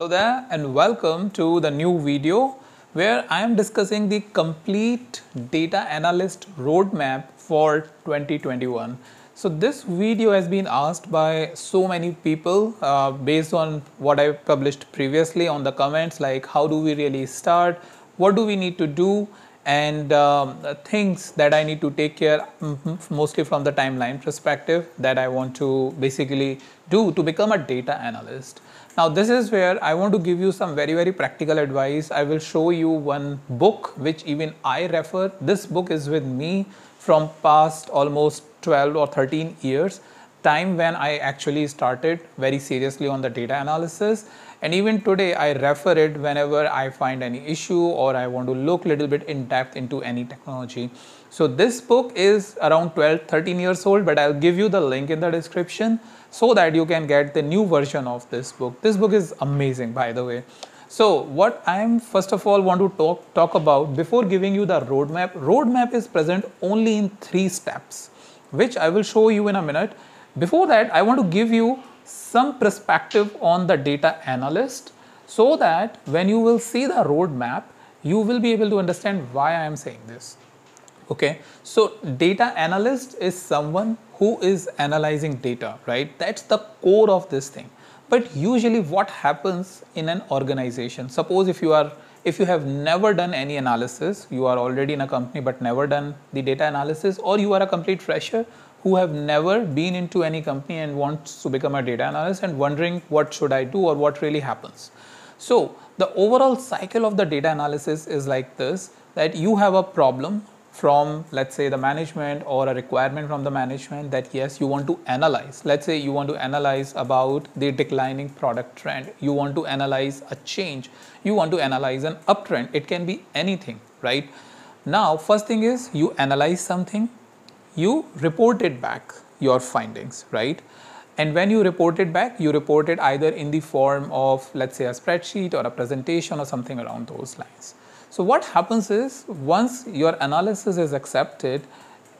Hello there and welcome to the new video where I am discussing the complete data analyst roadmap for 2021. So this video has been asked by so many people uh, based on what I published previously on the comments like how do we really start, what do we need to do and um, things that I need to take care mostly from the timeline perspective that I want to basically do to become a data analyst. Now this is where I want to give you some very very practical advice. I will show you one book which even I refer. This book is with me from past almost 12 or 13 years time when I actually started very seriously on the data analysis and even today I refer it whenever I find any issue or I want to look little bit in depth into any technology. So this book is around 12 13 years old but I'll give you the link in the description so that you can get the new version of this book. This book is amazing by the way. So what I'm first of all want to talk, talk about before giving you the roadmap, roadmap is present only in three steps which I will show you in a minute. Before that I want to give you some perspective on the data analyst so that when you will see the roadmap you will be able to understand why I am saying this okay so data analyst is someone who is analyzing data right that's the core of this thing but usually what happens in an organization suppose if you are if you have never done any analysis you are already in a company but never done the data analysis or you are a complete fresher who have never been into any company and wants to become a data analyst and wondering what should I do or what really happens. So the overall cycle of the data analysis is like this that you have a problem from let's say the management or a requirement from the management that yes you want to analyze. Let's say you want to analyze about the declining product trend. You want to analyze a change. You want to analyze an uptrend. It can be anything right? Now first thing is you analyze something you report it back your findings right? And when you report it back you report it either in the form of let's say a spreadsheet or a presentation or something around those lines so what happens is once your analysis is accepted,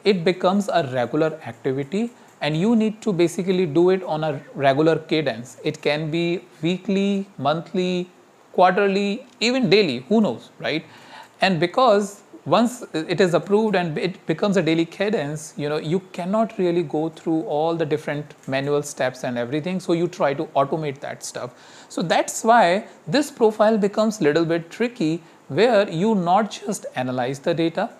it becomes a regular activity and you need to basically do it on a regular cadence. It can be weekly, monthly, quarterly, even daily, who knows, right? And because once it is approved and it becomes a daily cadence, you know, you cannot really go through all the different manual steps and everything. So you try to automate that stuff. So that's why this profile becomes a little bit tricky where you not just analyze the data,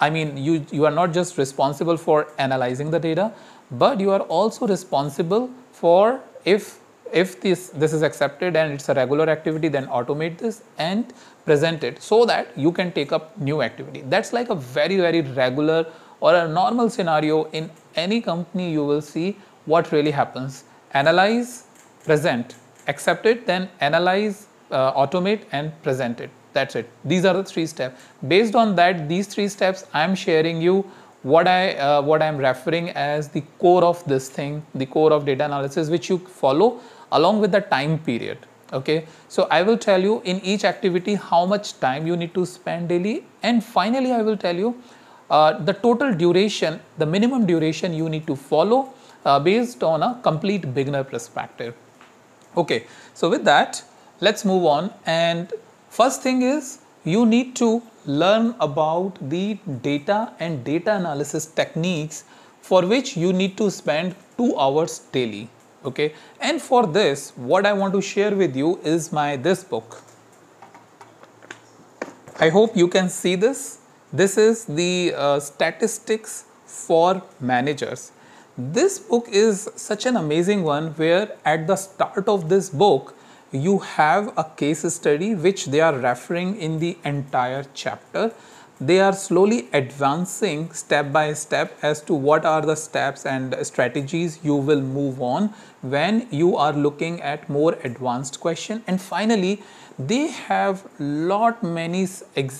I mean you, you are not just responsible for analyzing the data, but you are also responsible for if if this this is accepted and it's a regular activity then automate this and present it so that you can take up new activity. That's like a very very regular or a normal scenario in any company. You will see what really happens. Analyze present accept it then analyze uh, automate and present it that's it. These are the three steps. Based on that, these three steps, I'm sharing you what I uh, what I'm referring as the core of this thing, the core of data analysis, which you follow along with the time period. Okay, so I will tell you in each activity how much time you need to spend daily, and finally I will tell you uh, the total duration, the minimum duration you need to follow uh, based on a complete beginner perspective. Okay, so with that, let's move on and First thing is you need to learn about the data and data analysis techniques for which you need to spend 2 hours daily okay? And for this what i want to share with you is my this book. I hope you can see this. This is the uh, statistics for managers. This book is such an amazing one where at the start of this book you have a case study which they are referring in the entire chapter. They are slowly advancing step by step as to what are the steps and strategies you will move on when you are looking at more advanced question and finally they have lot many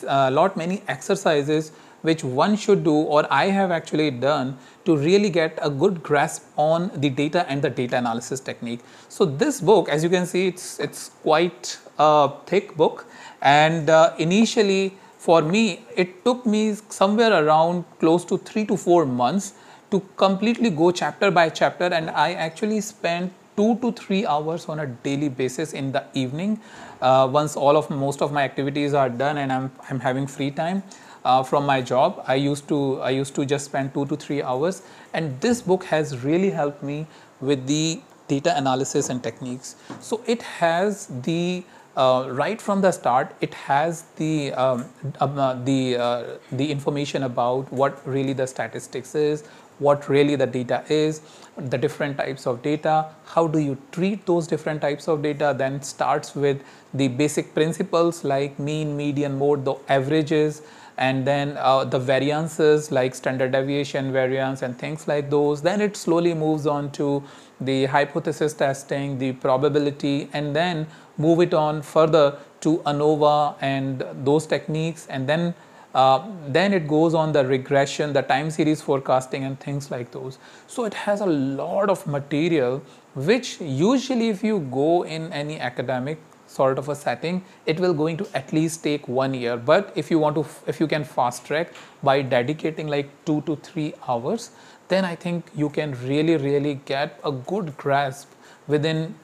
uh, lot many exercises which one should do or I have actually done to really get a good grasp on the data and the data analysis technique. So this book as you can see it's, it's quite a thick book and uh, initially for me it took me somewhere around close to 3 to 4 months to completely go chapter by chapter and I actually spent two to three hours on a daily basis in the evening. Uh, once all of most of my activities are done and I'm, I'm having free time uh, from my job, I used to I used to just spend two to three hours. And this book has really helped me with the data analysis and techniques. So it has the uh, right from the start, it has the um, uh, the uh, the information about what really the statistics is, what really the data is, the different types of data, how do you treat those different types of data, then starts with the basic principles like mean, median, mode, the averages, and then uh, the variances like standard deviation, variance, and things like those. Then it slowly moves on to the hypothesis testing, the probability, and then move it on further to ANOVA and those techniques, and then uh, then it goes on the regression, the time series forecasting and things like those. So it has a lot of material which usually if you go in any academic sort of a setting, it will going to at least take one year. But if you want to, if you can fast track by dedicating like two to three hours, then I think you can really, really get a good grasp within,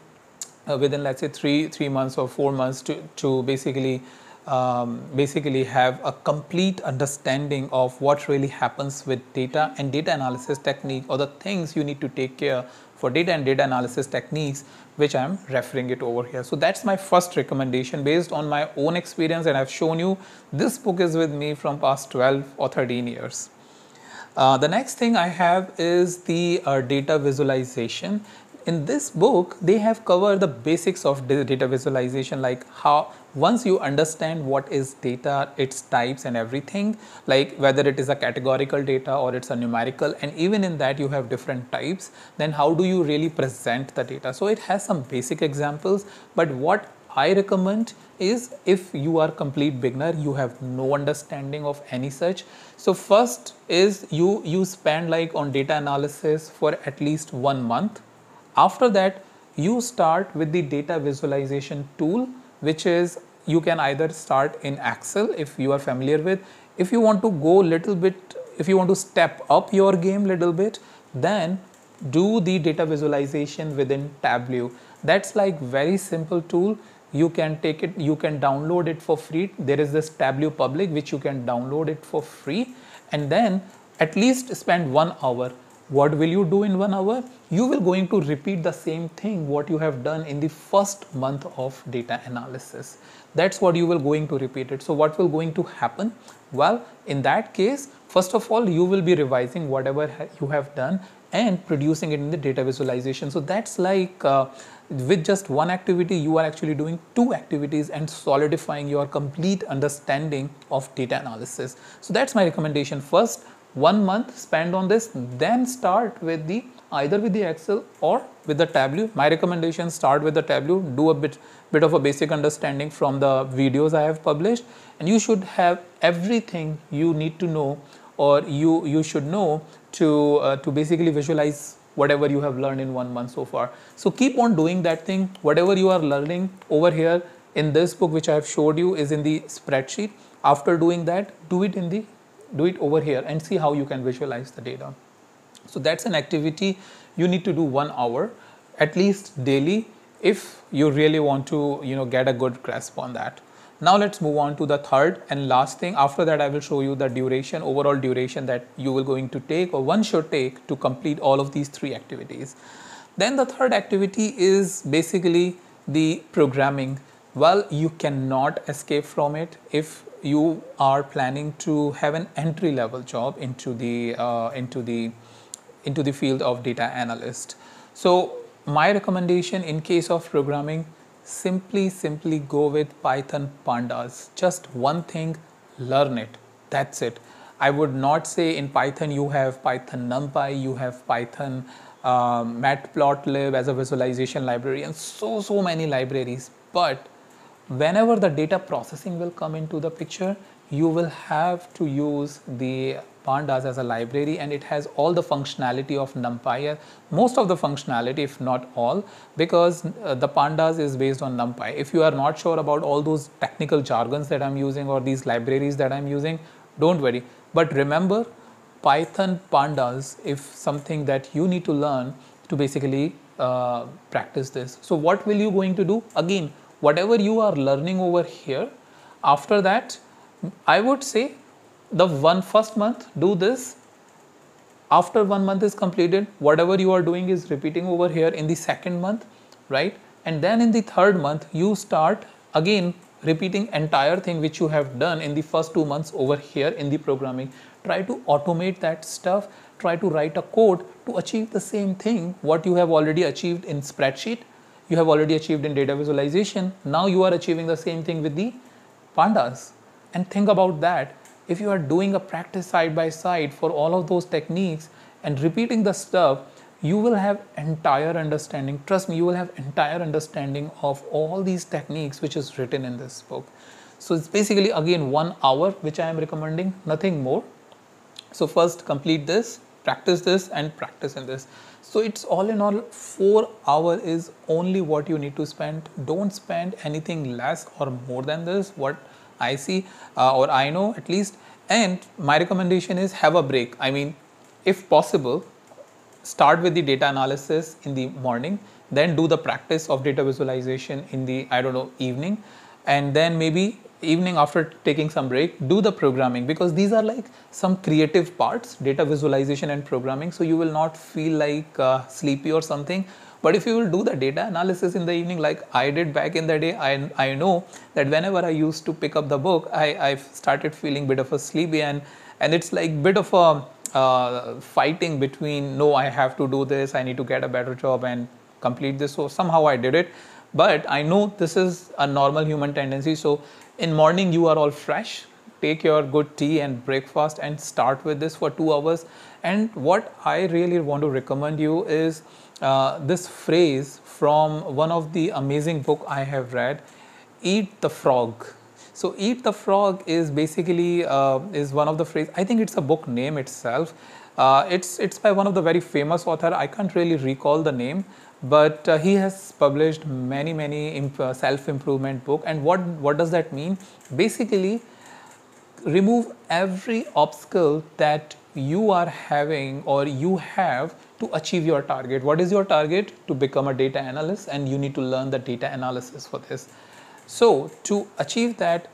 uh, within let's say three, three months or four months to, to basically um, basically have a complete understanding of what really happens with data and data analysis technique or the things you need to take care for data and data analysis techniques which I am referring it over here. So that's my first recommendation based on my own experience and I've shown you this book is with me from past 12 or 13 years. Uh, the next thing I have is the uh, data visualization in this book they have covered the basics of data visualization like how once you understand what is data its types and everything like whether it is a categorical data or it's a numerical and even in that you have different types then how do you really present the data? So it has some basic examples but what I recommend is if you are complete beginner you have no understanding of any such. So first is you you spend like on data analysis for at least one month after that, you start with the data visualization tool, which is you can either start in Excel if you are familiar with. If you want to go little bit, if you want to step up your game little bit, then do the data visualization within Tableau. That's like very simple tool. You can take it, you can download it for free. There is this Tableau public which you can download it for free and then at least spend one hour what will you do in one hour? You will going to repeat the same thing what you have done in the first month of data analysis. That's what you will going to repeat it. So what will going to happen? Well, in that case, first of all, you will be revising whatever you have done and producing it in the data visualization. So that's like uh, with just one activity, you are actually doing two activities and solidifying your complete understanding of data analysis. So that's my recommendation. First, one month spend on this then start with the either with the excel or with the tableau. My recommendation start with the tableau. Do a bit bit of a basic understanding from the videos i have published. And you should have everything you need to know or you you should know to uh, to basically visualize whatever you have learned in one month so far. So keep on doing that thing. Whatever you are learning over here in this book which i have showed you is in the spreadsheet. After doing that do it in the do it over here and see how you can visualize the data. So that's an activity you need to do one hour at least daily if you really want to you know get a good grasp on that. Now let's move on to the third and last thing. After that, I will show you the duration, overall duration that you will going to take or one should take to complete all of these three activities. Then the third activity is basically the programming. Well, you cannot escape from it if you are planning to have an entry level job into the uh, into the into the field of data analyst. So my recommendation in case of programming simply simply go with python pandas. Just one thing learn it. That's it. I would not say in python you have python numpy you have python um, matplotlib as a visualization library and so so many libraries. But whenever the data processing will come into the picture, you will have to use the pandas as a library and it has all the functionality of numpy most of the functionality if not all because uh, the pandas is based on numpy if you are not sure about all those technical jargons that i'm using or these libraries that i'm using don't worry but remember python pandas if something that you need to learn to basically uh, practice this. So what will you going to do? Again, whatever you are learning over here, after that, I would say the one first month do this. After one month is completed, whatever you are doing is repeating over here in the second month, right? And then in the third month, you start again repeating entire thing which you have done in the first two months over here in the programming. Try to automate that stuff. Try to write a code to achieve the same thing what you have already achieved in spreadsheet. You have already achieved in data visualization. Now you are achieving the same thing with the pandas. And think about that. If you are doing a practice side by side for all of those techniques and repeating the stuff, you will have entire understanding trust me you will have entire understanding of all these techniques which is written in this book so it's basically again one hour which i am recommending nothing more so first complete this practice this and practice in this so it's all in all four hour is only what you need to spend. Don't spend anything less or more than this what i see uh, or i know at least. And my recommendation is have a break. I mean if possible start with the data analysis in the morning, then do the practice of data visualization in the, I don't know, evening, and then maybe evening after taking some break, do the programming because these are like some creative parts, data visualization and programming. So you will not feel like uh, sleepy or something. But if you will do the data analysis in the evening, like I did back in the day, I, I know that whenever I used to pick up the book, I, I started feeling bit of a sleepy and, and it's like bit of a uh, fighting between no i have to do this i need to get a better job and complete this so somehow i did it but i know this is a normal human tendency so in morning you are all fresh take your good tea and breakfast and start with this for 2 hours and what i really want to recommend you is uh, this phrase from one of the amazing book i have read eat the frog so eat the frog is basically uh, is one of the phrase. I think it's a book name itself. Uh, it's it's by one of the very famous author. I can't really recall the name, but uh, he has published many many imp- uh, self improvement book. And what what does that mean? Basically, remove every obstacle that you are having or you have to achieve your target. What is your target? To become a data analyst, and you need to learn the data analysis for this. So to achieve that,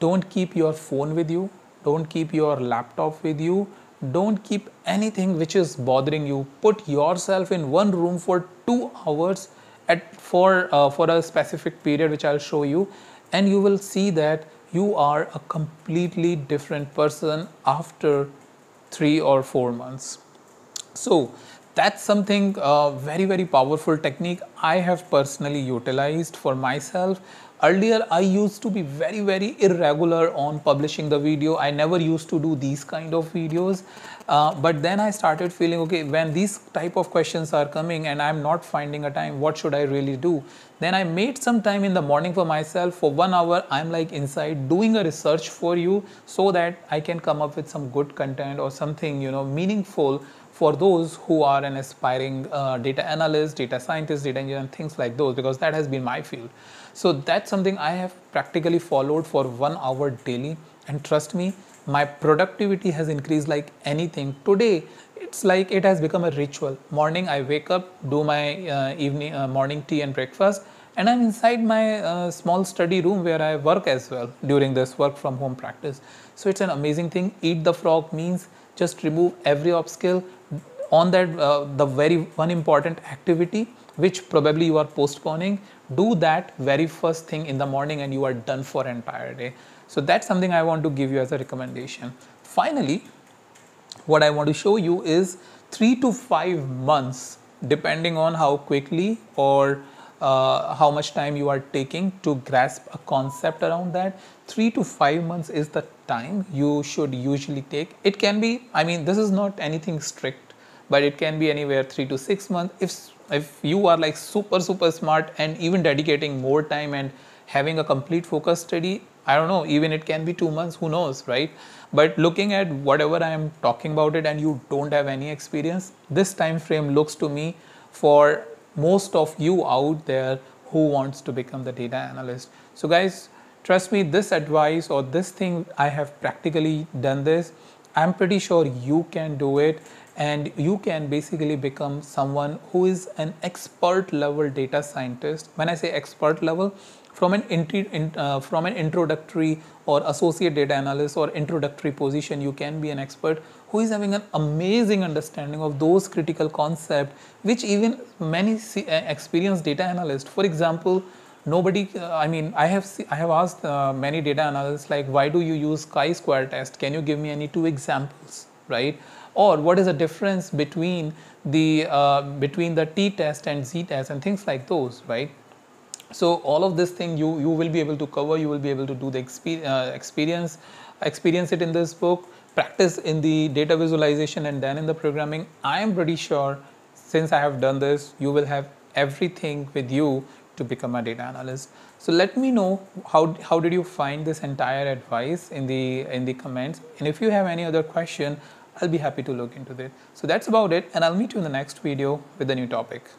don't keep your phone with you, don't keep your laptop with you, don't keep anything which is bothering you. Put yourself in one room for two hours at for uh, for a specific period, which I'll show you, and you will see that you are a completely different person after three or four months. So that's something uh, very very powerful technique I have personally utilized for myself earlier i used to be very very irregular on publishing the video. I never used to do these kind of videos. Uh, but then i started feeling okay when these type of questions are coming and i'm not finding a time what should i really do? Then i made some time in the morning for myself. For one hour i'm like inside doing a research for you so that i can come up with some good content or something you know meaningful for those who are an aspiring uh, data analyst, data scientist, data engineer, and things like those, because that has been my field. So that's something I have practically followed for one hour daily. And trust me, my productivity has increased like anything. Today, it's like it has become a ritual. Morning, I wake up, do my uh, evening, uh, morning tea and breakfast, and I'm inside my uh, small study room where I work as well during this work from home practice. So it's an amazing thing. Eat the frog means just remove every obstacle, on that uh, the very one important activity which probably you are postponing do that very first thing in the morning and you are done for entire day. So that's something i want to give you as a recommendation. Finally what i want to show you is 3 to 5 months depending on how quickly or uh, how much time you are taking to grasp a concept around that 3 to 5 months is the time you should usually take. It can be i mean this is not anything strict but it can be anywhere 3 to 6 months. If if you are like super super smart and even dedicating more time and having a complete focus study i don't know even it can be 2 months who knows right? But looking at whatever i am talking about it and you don't have any experience this time frame looks to me for most of you out there who wants to become the data analyst. So guys trust me this advice or this thing i have practically done this. I'm pretty sure you can do it and you can basically become someone who is an expert level data scientist. When i say expert level from an in, uh, from an introductory or associate data analyst or introductory position you can be an expert who is having an amazing understanding of those critical concepts which even many uh, experienced data analysts. For example nobody uh, i mean i have i have asked uh, many data analysts like why do you use chi-square test? Can you give me any two examples? Right or what is the difference between the uh, between the t-test and z-test and things like those right? So all of this thing you you will be able to cover you will be able to do the experience uh, experience experience it in this book practice in the data visualization and then in the programming. I am pretty sure since i have done this you will have everything with you to become a data analyst. So let me know how how did you find this entire advice in the in the comments? And if you have any other question i'll be happy to look into it so that's about it and i'll meet you in the next video with a new topic